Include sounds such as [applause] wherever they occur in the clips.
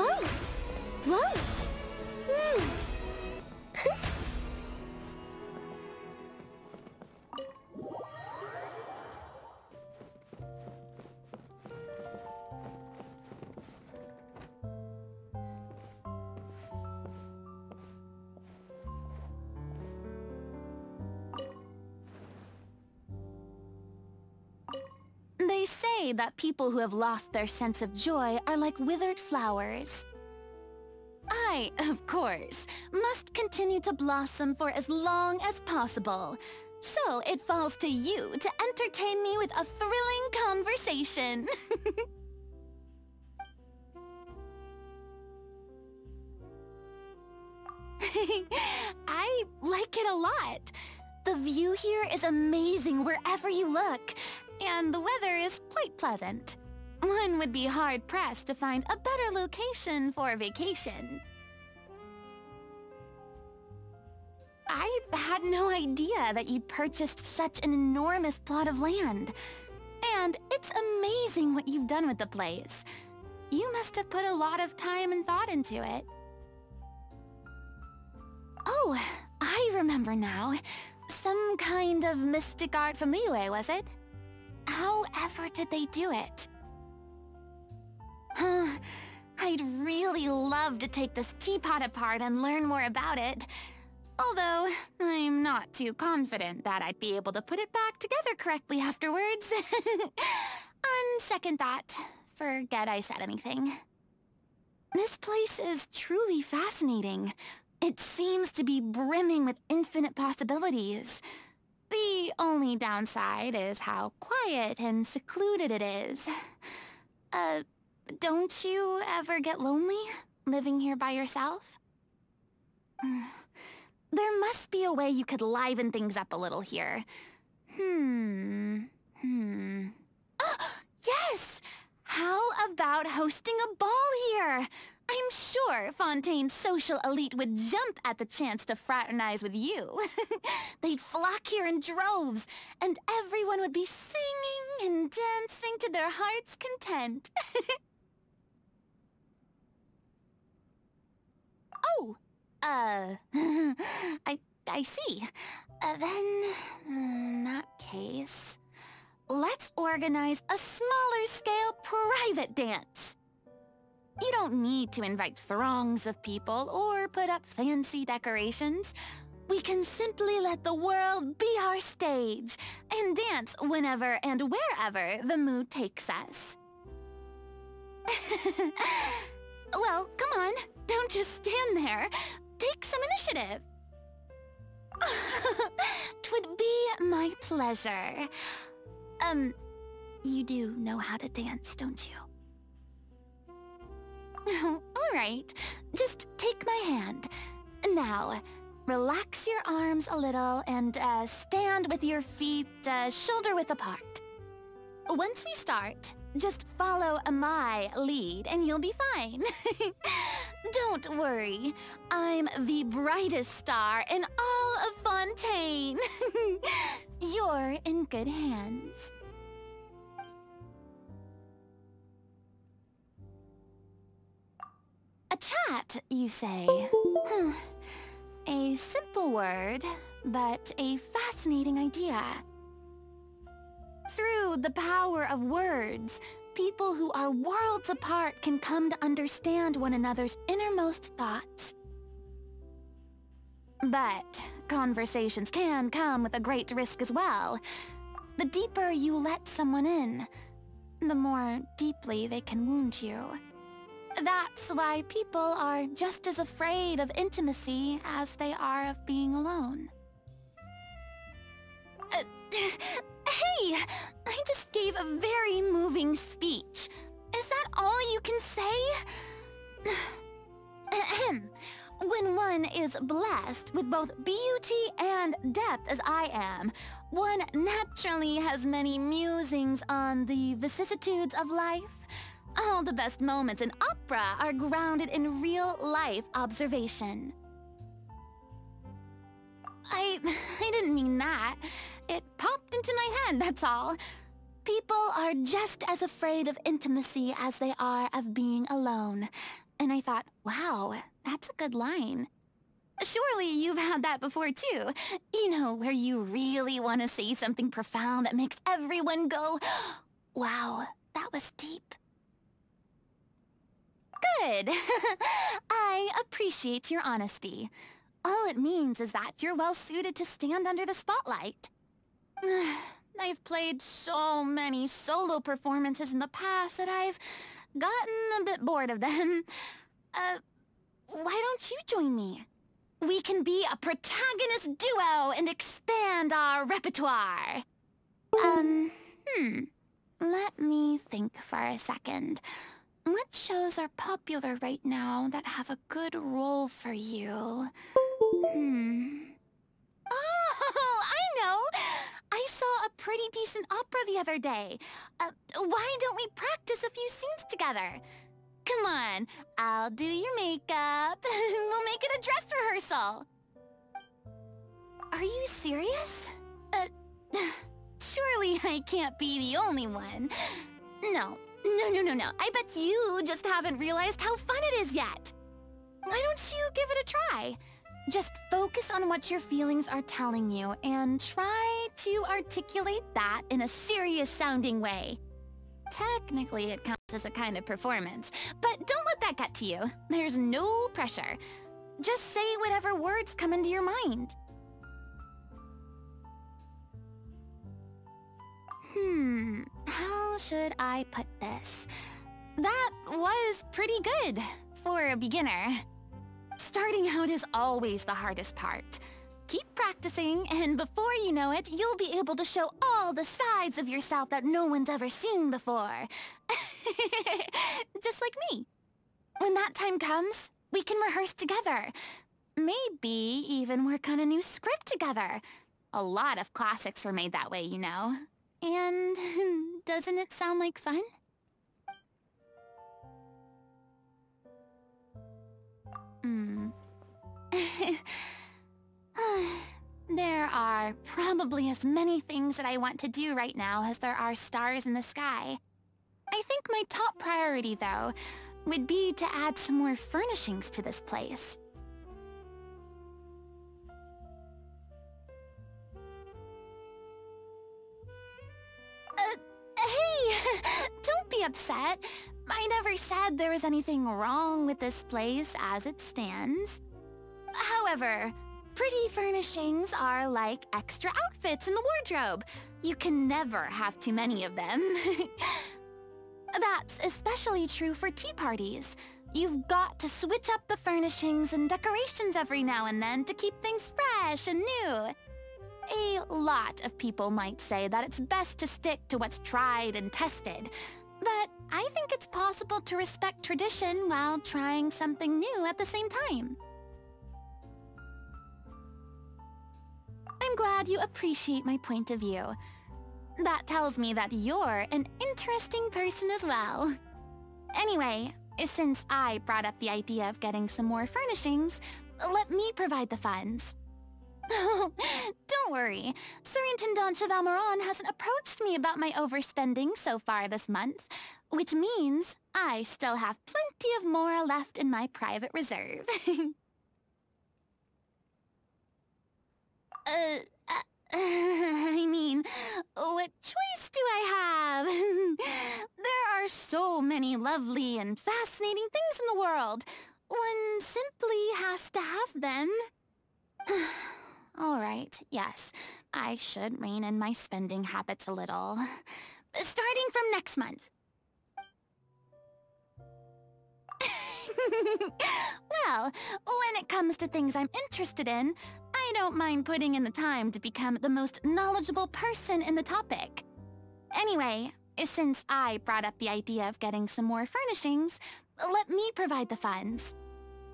Whoa! Whoa! That people who have lost their sense of joy are like withered flowers. I, of course, must continue to blossom for as long as possible. So it falls to you to entertain me with a thrilling conversation. [laughs] I like it a lot. The view here is amazing wherever you look, and the weather is quite pleasant. One would be hard-pressed to find a better location for a vacation. I had no idea that you'd purchased such an enormous plot of land. And it's amazing what you've done with the place. You must have put a lot of time and thought into it. Oh, I remember now. Some kind of mystic art from Liyue, was it? However did they do it? Huh. I'd really love to take this teapot apart and learn more about it. Although, I'm not too confident that I'd be able to put it back together correctly afterwards. [laughs] On second thought, forget I said anything. This place is truly fascinating. It seems to be brimming with infinite possibilities. The only downside is how quiet and secluded it is. Uh, don't you ever get lonely, living here by yourself? There must be a way you could liven things up a little here. Hmm... Hmm... Oh, [gasps] yes! How about hosting a ball here? I'm sure Fontaine's social elite would jump at the chance to fraternize with you. [laughs] They'd flock here in droves, and everyone would be singing and dancing to their heart's content. [laughs] oh! Uh... [laughs] I... I see. Uh, then... In that case... Let's organize a smaller scale private dance. You don't need to invite throngs of people or put up fancy decorations. We can simply let the world be our stage and dance whenever and wherever the mood takes us. [laughs] well, come on. Don't just stand there. Take some initiative. [laughs] Twould be my pleasure. Um, you do know how to dance, don't you? All right, just take my hand. Now, relax your arms a little and uh, stand with your feet uh, shoulder-width apart. Once we start, just follow my lead and you'll be fine. [laughs] Don't worry, I'm the brightest star in all of Fontaine. [laughs] You're in good hands. Chat, you say? A simple word, but a fascinating idea. Through the power of words, people who are worlds apart can come to understand one another's innermost thoughts. But conversations can come with a great risk as well. The deeper you let someone in, the more deeply they can wound you. That's why people are just as afraid of intimacy as they are of being alone. Uh, [laughs] hey! I just gave a very moving speech. Is that all you can say? Ahem. [clears throat] When one is blessed with both beauty and depth as I am, one naturally has many musings on the vicissitudes of life. All the best moments in opera are grounded in real-life observation. I... I didn't mean that. It popped into my head, that's all. People are just as afraid of intimacy as they are of being alone. And I thought, wow, that's a good line. Surely you've had that before too. You know, where you really want to say something profound that makes everyone go, [gasps] wow, that was deep. Good. [laughs] I appreciate your honesty. All it means is that you're well suited to stand under the spotlight. [sighs] I've played so many solo performances in the past that I've gotten a bit bored of them. [laughs] Uh, why don't you join me? We can be a protagonist duo and expand our repertoire. [laughs] Um, hmm. Let me think for a second. What shows are popular right now that have a good role for you? Hmm. Oh, [laughs] I know! I saw a pretty decent opera the other day. Uh, why don't we practice a few scenes together? Come on, I'll do your makeup. [laughs] we'll make it a dress rehearsal. Are you serious? Uh, [sighs] surely I can't be the only one. No, no, no, no, no. I bet you just haven't realized how fun it is yet. Why don't you give it a try? Just focus on what your feelings are telling you and try to articulate that in a serious-sounding way. Technically, it counts as a kind of performance, but don't let that get to you. There's no pressure. Just say whatever words come into your mind. Hmm, should I put this? That was pretty good for a beginner. Starting out is always the hardest part. Keep practicing, and before you know it, you'll be able to show all the sides of yourself that no one's ever seen before. [laughs] Just like me. When that time comes, we can rehearse together. Maybe even work on a new script together. A lot of classics were made that way, you know. And [laughs] doesn't it sound like fun? Hmm. [laughs] there are probably as many things that I want to do right now as there are stars in the sky. I think my top priority, though, would be to add some more furnishings to this place. Upset. I never said there was anything wrong with this place as it stands. However, pretty furnishings are like extra outfits in the wardrobe. You can never have too many of them. [laughs] That's especially true for tea parties. You've got to switch up the furnishings and decorations every now and then to keep things fresh and new. A lot of people might say that it's best to stick to what's tried and tested. But I think it's possible to respect tradition while trying something new at the same time. I'm glad you appreciate my point of view. That tells me that you're an interesting person as well. Anyway, since I brought up the idea of getting some more furnishings, let me provide the funds. Oh, don't worry. Surintendante Chevalmarin hasn't approached me about my overspending so far this month, which means I still have plenty of more left in my private reserve. [laughs] uh, uh, [laughs] I mean, what choice do I have? [laughs] there are so many lovely and fascinating things in the world. One simply has to have them. [sighs] [sighs] All right, yes. I should rein in my spending habits a little. Starting from next month. [laughs] well, when it comes to things I'm interested in, I don't mind putting in the time to become the most knowledgeable person in the topic. Anyway, since I brought up the idea of getting some more furnishings, let me provide the funds.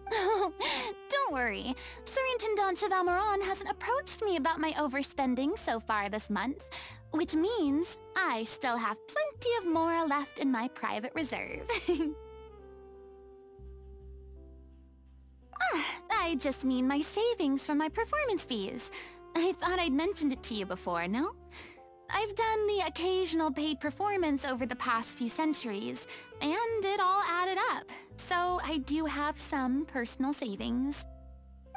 [laughs] Don't worry. Surintendante Chevalmarin hasn't approached me about my overspending so far this month, which means I still have plenty of more left in my private reserve. [laughs] ah, I just mean my savings from my performance fees. I thought I'd mentioned it to you before, no? I've done the occasional paid performance over the past few centuries, and it all added up, so I do have some personal savings.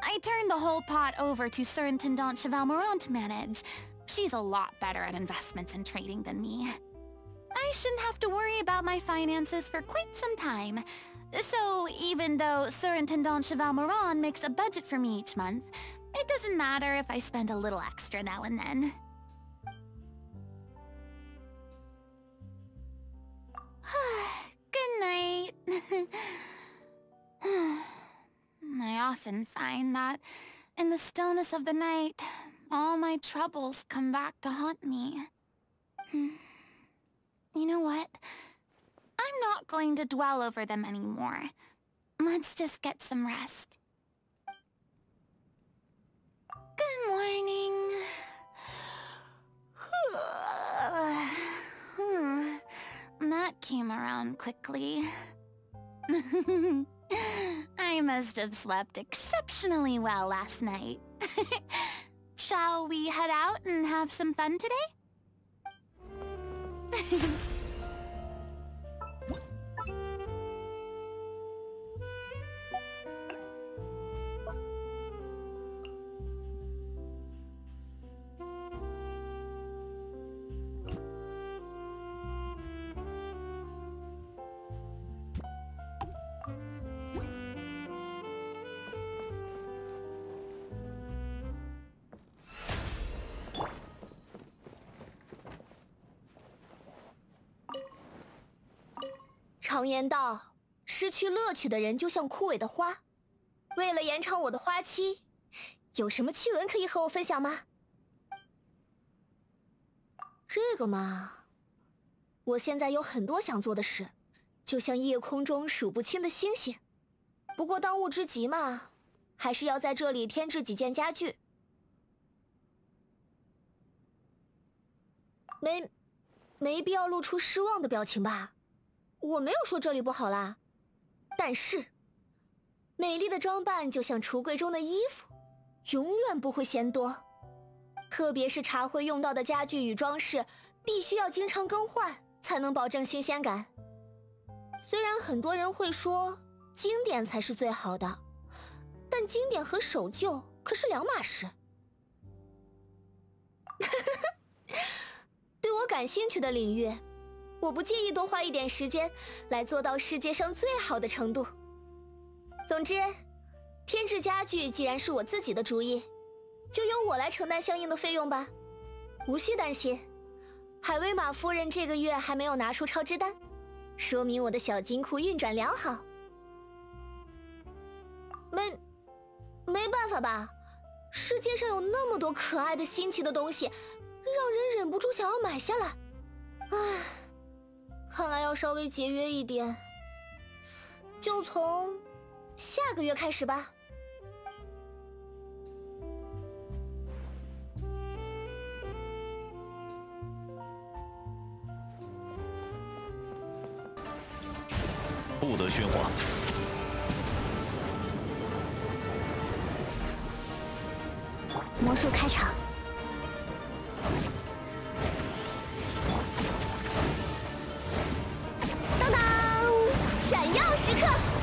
I turned the whole pot over to Surintendante Chevalmarin to manage. She's a lot better at investments and trading than me. I shouldn't have to worry about my finances for quite some time. So even though Surintendante Chevalmarin makes a budget for me each month, it doesn't matter if I spend a little extra now and then. [sighs] Good night. [sighs] I often find that in the stillness of the night, all my troubles come back to haunt me. [sighs] You know what? I'm not going to dwell over them anymore. Let's just get some rest. Good morning. Came around quickly. [laughs] I must have slept exceptionally well last night. [laughs] Shall we head out and have some fun today? [laughs] 常言道，失去乐趣的人就像枯萎的花。为了延长我的花期，有什么趣闻可以和我分享吗？这个嘛，我现在有很多想做的事，就像夜空中数不清的星星。不过当务之急嘛，还是要在这里添置几件家具。没，没必要露出失望的表情吧？我没有说这里不好啦，但是，美丽的装扮就像橱柜中的衣服，永远不会嫌多。特别是茶会用到的家具与装饰，必须要经常更换，才能保证新鲜感。虽然很多人会说经典才是最好的，但经典和守旧可是两码事。[laughs] 对我感兴趣的领域。我不介意多花一点时间来做到世界上最好的程度。总之，添置家具既然是我自己的主意，就由我来承担相应的费用吧，无需担心。海威玛夫人这个月还没有拿出超支单，说明我的小金库运转良好。没，没办法吧？世界上有那么多可爱的新奇的东西，让人忍不住想要买下来。唉。看来要稍微节约一点，就从下个月开始吧。不得喧哗！魔术开场。时刻。